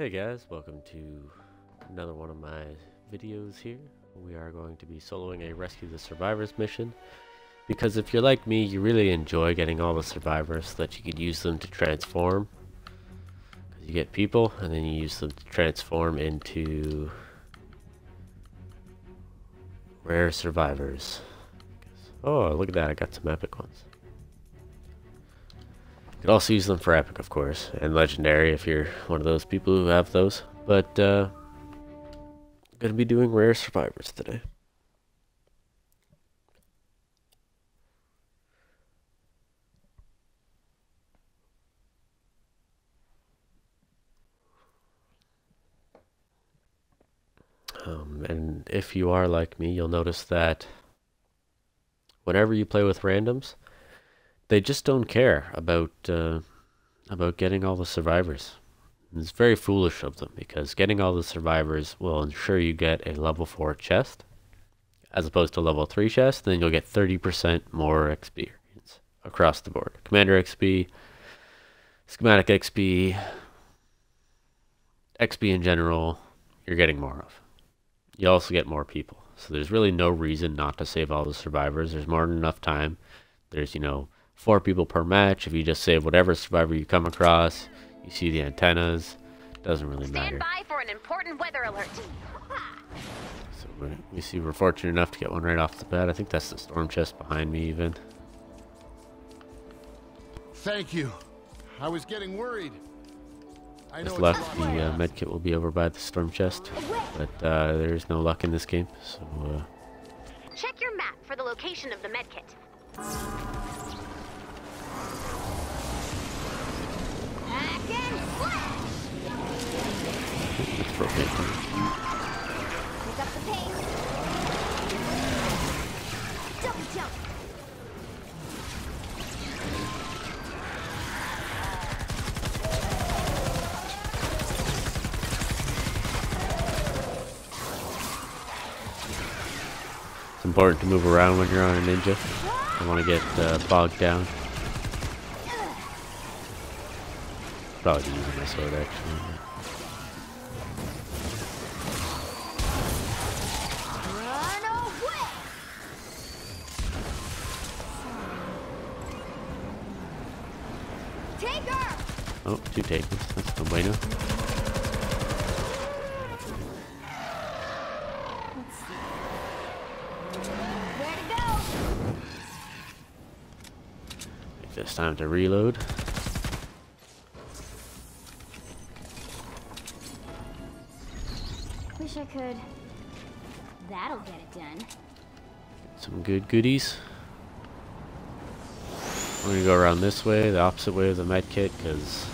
Hey guys, welcome to another one of my videos here. We are going to be soloing a Rescue the Survivors mission. Because if you're like me, you really enjoy getting all the survivors so that you could use them to transform. You get people, and then you use them to transform into rare survivors. Oh, look at that, I got some epic ones. You could also use them for epic, of course, and legendary if you're one of those people who have those. But, uh, gonna be doing rare survivors today. Um, and if you are like me, you'll notice that whenever you play with randoms, they just don't care about uh, about getting all the survivors. It's very foolish of them because getting all the survivors will ensure you get a level 4 chest as opposed to level 3 chest, then you'll get 30% more experience across the board. Commander XP, schematic XP, XP in general, you're getting more of. You also get more people. So there's really no reason not to save all the survivors. There's more than enough time. There's, you know, four people per match. If you just save whatever survivor you come across, you see the antennas. Doesn't really Stand matter. by for an important weather alert. So we- we see we're fortunate enough to get one right off the bat. I think that's the storm chest behind me even. Thank you. I was getting worried. I know Just it's left, the uh, medkit will be over by the storm chest. But uh, there's no luck in this game, so uh, Check your map for the location of the medkit. It's important to move around when you're on a ninja. I want to get uh, bogged down. Probably be using my sword actually. Run away! Take her! Oh, two takers. That's no bueno. Where to go? Think it's time to reload. Good goodies. We're gonna go around this way, the opposite way of the med kit, because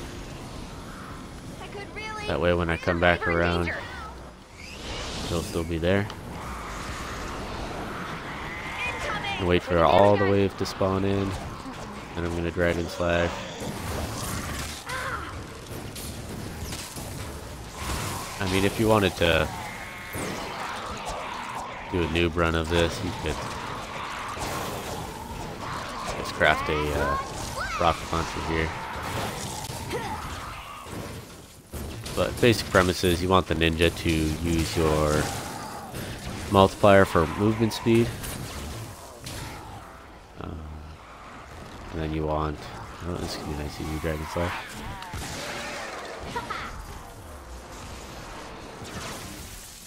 really. that way when I come back around, they'll still be there. And wait for all the wave to spawn in. And I'm gonna dragon slash. I mean, if you wanted to do a noob run of this, you could craft a uh, rocket launcher here. But basic premise is you want the ninja to use your multiplier for movement speed. Um, and then you want, oh, this could be nice to use Dragon.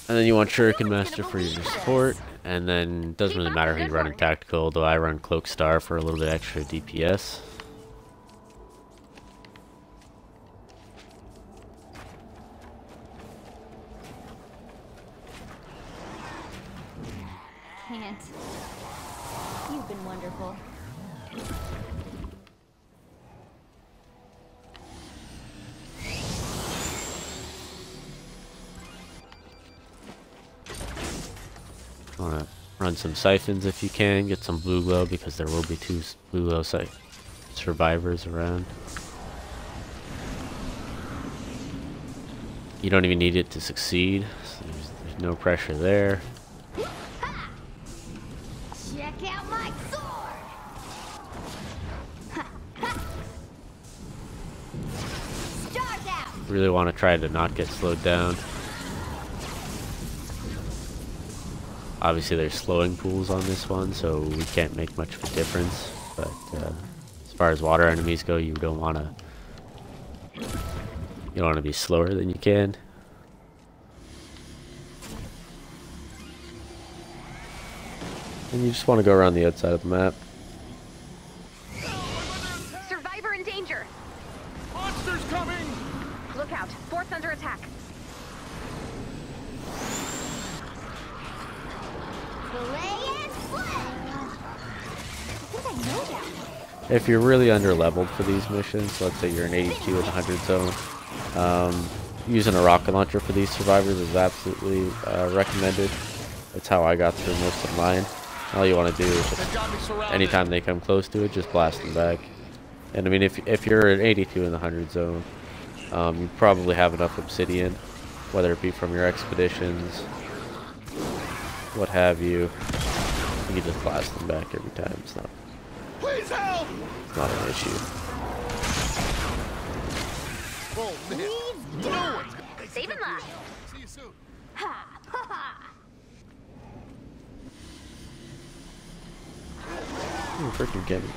And then you want Shuriken Master for your support, and then doesn't really matter who you run in tactical, though I run Cloak Star for a little bit extra DPS. Some siphons if you can, get some BluGlo because there will be two BluGlo si- survivors around. You don't even need it to succeed, so there's, there's no pressure there. Check out my sword! Stars out! Really want to try to not get slowed down. Obviously, there's slowing pools on this one, so we can't make much of a difference. But uh, as far as water enemies go, you don't want to. You don't want to be slower than you can. And you just want to go around the outside of the map. Survivor in danger. Monsters coming! Look out. Fort's under attack. Play and play. I think I know that. If you're really under leveled for these missions, let's say you're an 82 and 100 zone, um, using a rocket launcher for these survivors is absolutely uh, recommended. That's how I got through most of mine. All you want to do is just, They've got me surrounded. anytime they come close to it, just blast them back. And I mean, if, if you're an 82 in the 100 zone, um, you probably have enough obsidian, whether it be from your expeditions, what have you. You can just blast them back every time. It's not, Please help! it's not an issue. Oh, man. No one's gonna... Saving lives. See you soon. Ha! Ha ha! Ooh, freaking get me.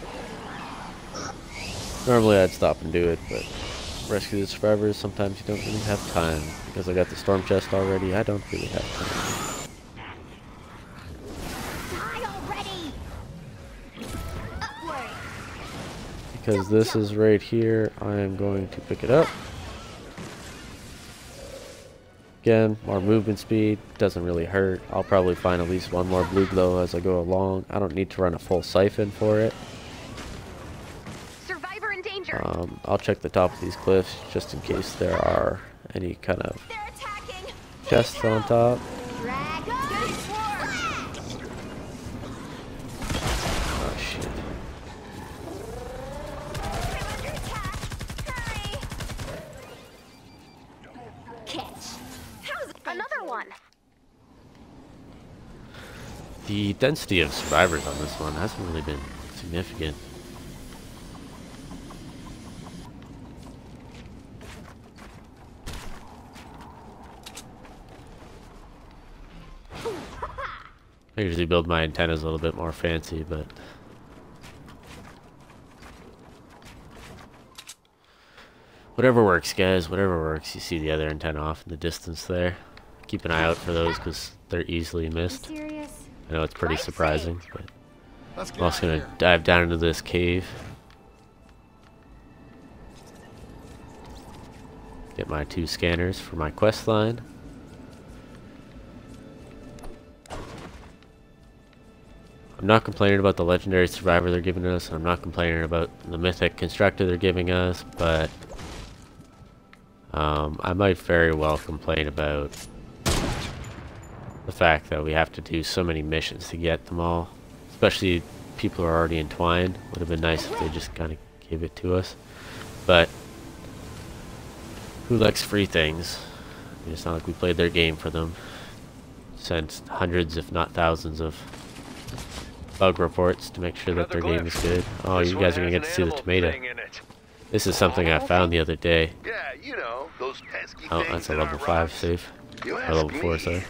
Normally I'd stop and do it, but rescue the survivors, sometimes you don't really have time. Because I got the storm chest already, I don't really have time. Because this is right here, I am going to pick it up. Again, more movement speed, doesn't really hurt. I'll probably find at least one more BluGlo as I go along. I don't need to run a full siphon for it. Survivor in danger. Um, I'll check the top of these cliffs just in case there are any kind of chests on top. Density of survivors on this one hasn't really been significant. I usually build my antennas a little bit more fancy, but whatever works, guys. Whatever works. You see the other antenna off in the distance there. Keep an eye out for those because they're easily missed. Serious? I know it's pretty Right surprising, side. but I'm also gonna here. dive down into this cave. Get my two scanners for my quest line. I'm not complaining about the legendary survivor they're giving us. I'm not complaining about the mythic constructor they're giving us, but um, I might very well complain about the fact that we have to do so many missions to get them all. Especially people who are already entwined. Would have been nice if they just kind of gave it to us. But who likes free things? I mean, it's not like we played their game for them. Sent hundreds, if not thousands, of bug reports to make sure that their game is good. Oh, you guys are gonna get to see the tomato. thing in it. This is something I found the other day. Yeah, you know, those pesky Oh, that's a level 5 rocks. safe. You Or level 4, me. sorry.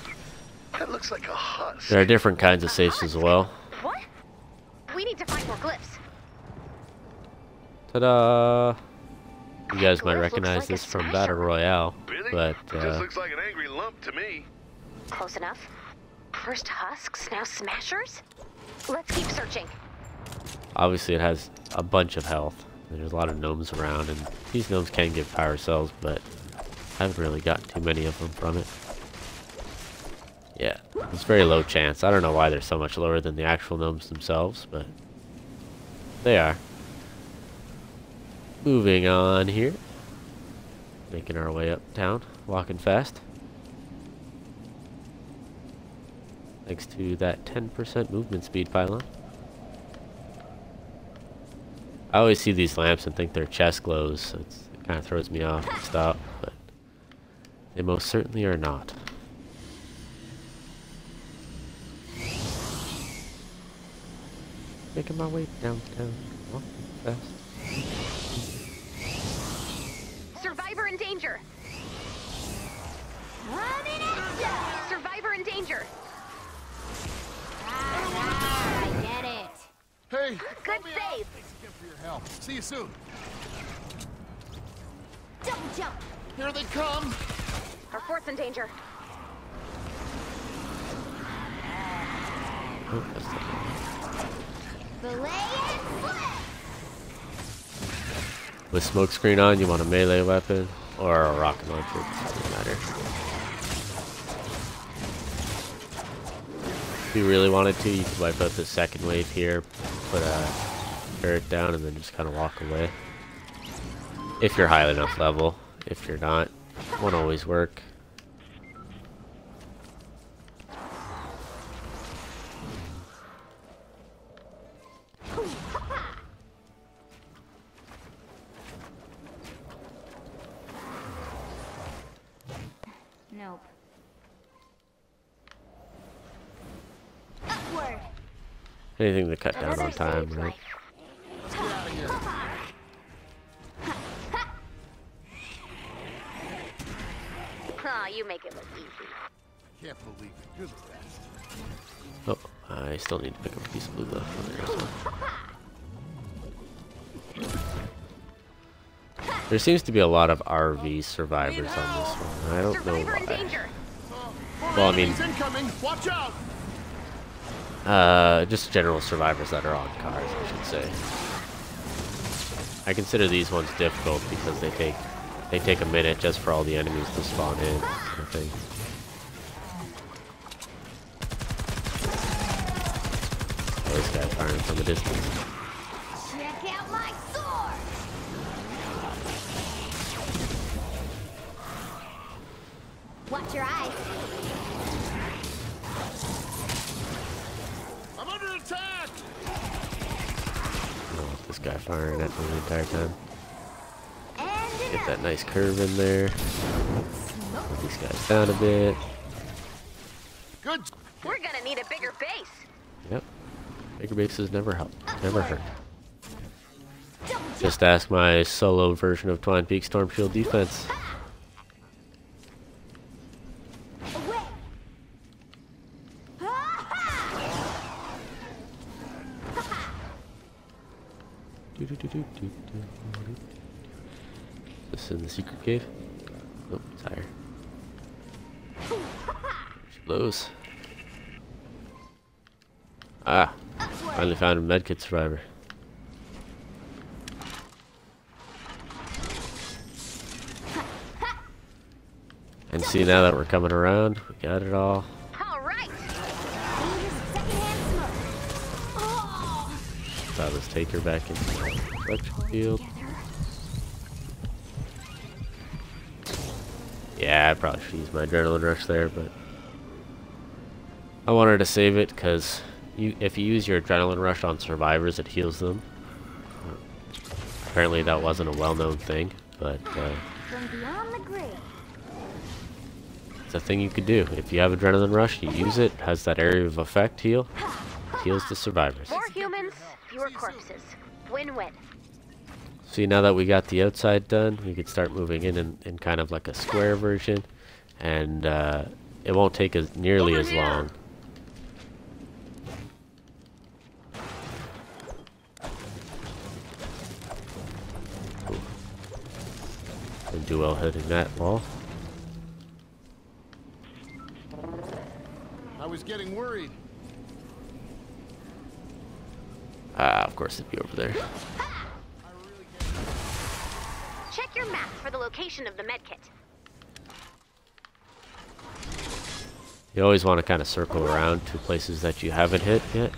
That looks like a husk. There are different kinds of safes as well. What? We need to find more glyphs. Ta-da! You guys might recognize like this from. Battle Royale, Really? but Just uh, looks like an angry lump to me. Close enough. First husks, now smashers. Let's keep searching. obviously it has a bunch of health. There's a lot of gnomes around, and these gnomes can give power cells, but I haven't really gotten too many of them from it. Yeah, it's very low chance. I don't know why they're so much lower than the actual gnomes themselves, but they are. Moving on here. Making our way uptown, walking fast. Thanks to that 10% movement speed pylon. I always see these lamps and think they're chest glows, so it kind of throws me off and stop, but they most certainly are not. making my way downtown. Fast. Survivor in danger. Running at. Survivor in danger. Ah, I get it. Hey. Good save. Thanks again for your help. See you soon. Double jump. Here they come. Our fort's in danger. Oh, with smoke screen on, you want a melee weapon or a rocket launcher. It doesn't matter. If you really wanted to, you could wipe out the second wave here, put a turret down, and then just kind of walk away. If you're high enough level. If you're not, won't always work. Anything to cut down on time, right? life. Get out of here. Aw, you make it look easy. Can't believe it. You're the best. Oh, I still need to pick up a piece of BluGlo. Oh, there. There seems to be a lot of RV survivors on this one. I don't know why. Well, I mean- Enemies incoming. Watch out. Uh, just general survivors that are on cars, I should say. I consider these ones difficult because they take they take a minute just for all the enemies to spawn in, of thing. Oh, this guy firing from a distance. Firing at me the entire time. Get that nice curve in there. Put these guys down a bit. Good. We're gonna need a bigger base. Yep. Bigger bases never help. Never hurt. Just ask my solo version of Twine Peak Storm Shield defense. This in the secret cave? Oh, it's higher. She blows. Ah, finally found a medkit survivor. And see now that we're coming around, we got it all. So let's take her back into the electric field. Yeah, I probably should use my adrenaline rush there, but I wanted to save it because you, if you use your adrenaline rush on survivors, it heals them. Apparently, that wasn't a well-known thing, but uh, the it's a thing you could do. If you have adrenaline rush, you use it. Has that area of effect heal? Heals the survivors. More humans, fewer corpses. Win-win. See, now that we got the outside done, we could start moving in in, in kind of like a square version, and uh, it won't take as nearly Over as here. long. Ooh. Didn't do well hitting that wall. I was getting worried. Ah, of course it'd be over there. Check your map for the location of the medkit. You always want to kind of circle around to places that you haven't hit yet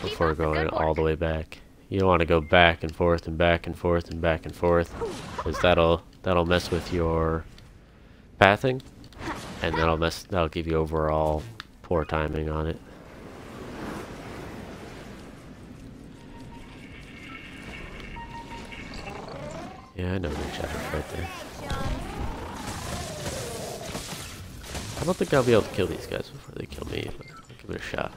before going all the way back. You don't want to go back and forth and back and forth and back and forth, because that'll that'll mess with your pathing, and that'll mess that'll give you overall poor timing on it. Yeah, I know the shadows right there. I don't think I'll be able to kill these guys before they kill me, but I'll give it a shot.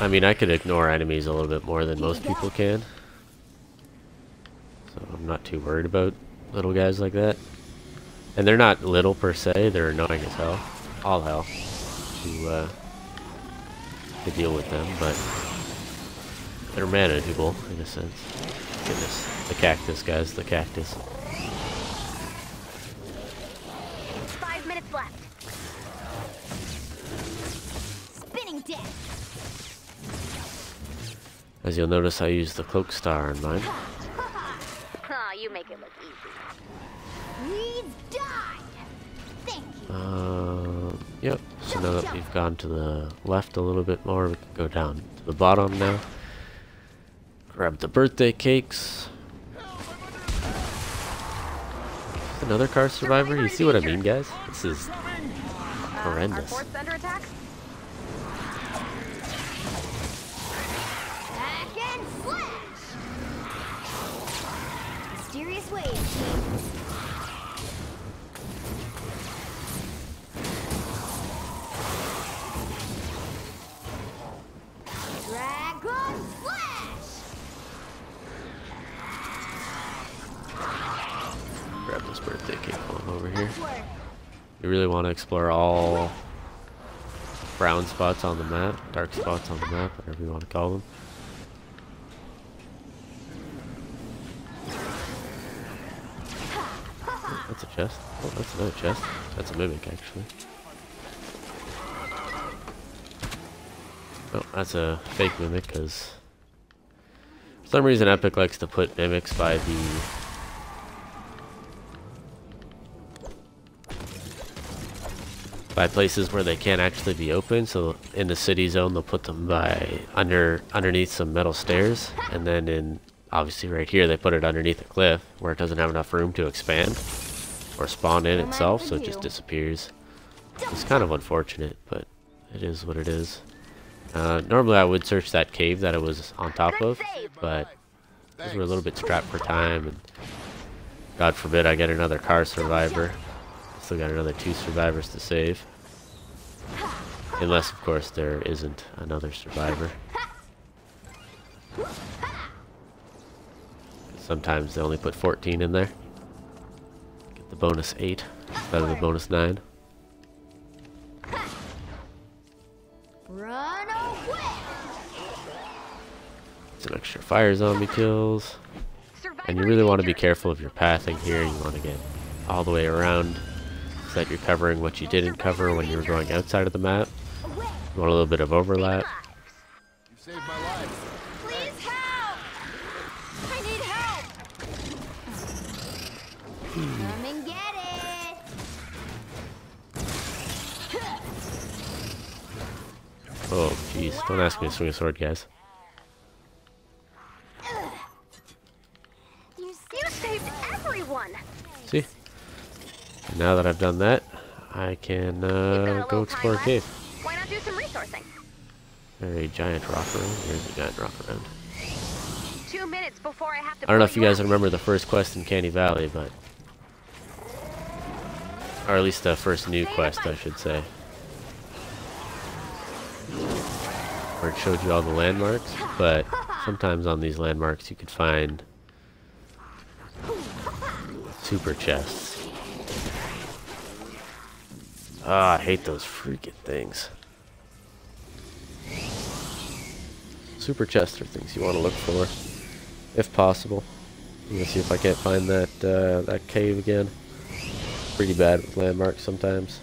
I mean, I could ignore enemies a little bit more than most people can. So I'm not too worried about little guys like that. And they're not little per se, they're annoying as hell. All hell. To, uh, to deal with them, but they're manageable in a sense. Goodness. The cactus, guys, the cactus. Five minutes left. Spinning deck. As you'll notice, I use the cloak star on mine. Aw, you make it look easy. Please die. Thank you. Um, yep. So now that we've gone to the left a little bit more, we can go down to the bottom now. Grab the birthday cakes. Another car survivor? You see what I mean, guys? This is horrendous. Mysterious You really want to explore all brown spots on the map, dark spots on the map, whatever you want to call them. That's a chest. Oh, that's another chest. That's a mimic, actually. Oh, that's a fake mimic, because for some reason Epic likes to put mimics by the by places where they can't actually be open. So in the city zone, they'll put them by under underneath some metal stairs, and then in obviously right here, they put it underneath a cliff where it doesn't have enough room to expand or spawn in itself, so it just disappears. It's kind of unfortunate, but it is what it is. Uh, normally, I would search that cave that it was on top of, but because we're a little bit strapped for time, and God forbid I get another car survivor. Still got another two survivors to save. Unless, of course, there isn't another survivor. Sometimes they only put 14 in there. Get the bonus 8 instead of the bonus 9. Run away. Some extra fire zombie kills. And you really want to be careful of your pathing here. You want to get all the way around so that you're covering what you didn't cover when you were going outside of the map. You want a little bit of overlap. You saved my life. Please help. I need help. Come and get it. Oh, jeez. Don't ask me to swing a sword, guys. And now that I've done that, I can You've got a uh, go explore a cave. Why not do some resourcing? There a giant rock around. There's a giant rock around. Two minutes before I have to I don't know if you guys remember the first quest in Canny Valley, but... Or at least the first new quest, I should say. Where it showed you all the landmarks, but sometimes on these landmarks you could find super chests. Ah, I hate those freaking things. Super chests are things you want to look for, if possible. I'm gonna see if I can't find that uh, that cave again. Pretty bad with landmarks sometimes.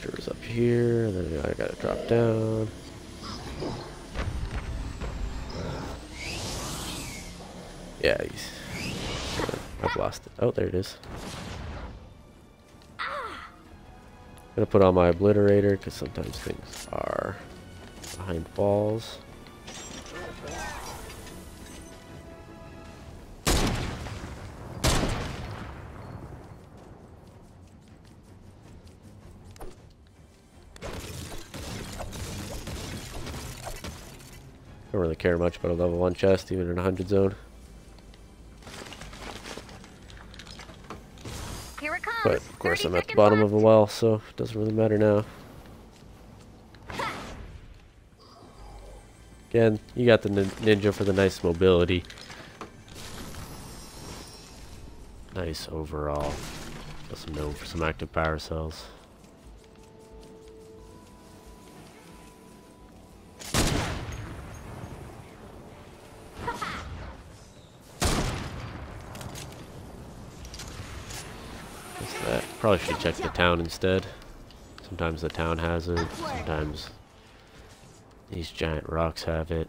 Sure it's up here, and then I gotta drop down. Yeah, he's. I've lost it. Oh, there it is. Gonna put on my obliterator because sometimes things are behind walls. Don't really care much about a level 1 chest, even in a 100 zone. Here it comes. But of course I'm at the bottom left. of a well, so it doesn't really matter now. Again, you got the nin- ninja for the nice mobility. nice overall. Got some known for some active power cells. Probably should check the town instead. Sometimes the town has it, sometimes these giant rocks have it.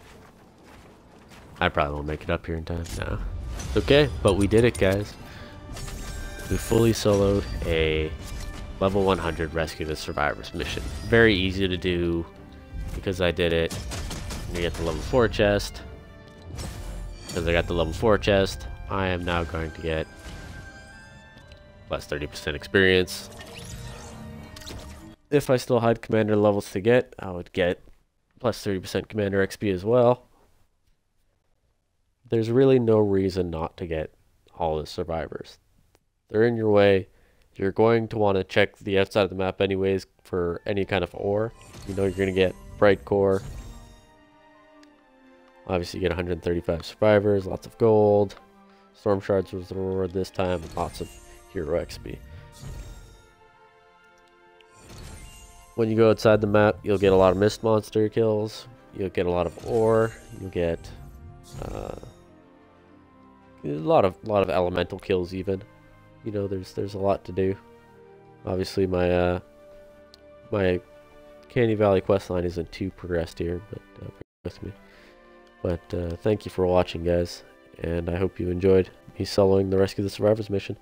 I probably won't make it up here in time. No. It's okay, but we did it, guys. We fully soloed a level 100 Rescue the Survivors mission. Very easy to do because I did it. You get the level 4 chest. Because I got the level 4 chest, I am now going to get plus 30% experience. If I still had commander levels to get, I would get plus 30% commander XP as well. There's really no reason not to get all the survivors. They're in your way. You're going to want to check the outside of the map anyways for any kind of ore. You know you're going to get Brightcore. Obviously you get 135 survivors, lots of gold. Storm shards was the reward this time, lots of hero XP. When you go outside the map, you'll get a lot of mist monster kills. You'll get a lot of ore. You'll get uh, a lot of lot of elemental kills even. You know, there's there's a lot to do. Obviously, my uh, my Canny Valley questline isn't too progressed here, but uh, with me. But uh, thank you for watching, guys, and I hope you enjoyed me soloing the Rescue the Survivors mission.